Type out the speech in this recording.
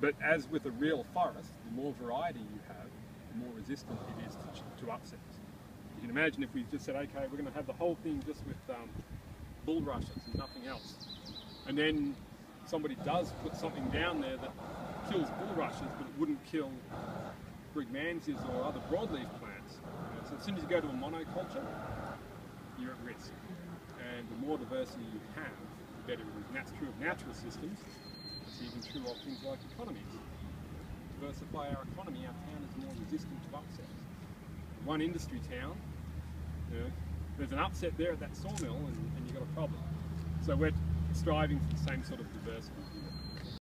But as with a real forest, the more variety you have, the more resistant it is to, to upsets. You can imagine if we just said, okay, we're going to have the whole thing just with um, bulrushes and nothing else. And then somebody does put something down there that kills bulrushes, but it wouldn't kill brugmansias or other broadleaf plants. So as soon as you go to a monoculture, you're at risk. And the more diversity you have, the better it is. And that's true of natural systems. Of things like economies. Diversify our economy, our town is more resistant to upsets. One industry town, you know, there's an upset there at that sawmill and, and you've got a problem. So we're striving for the same sort of diversity.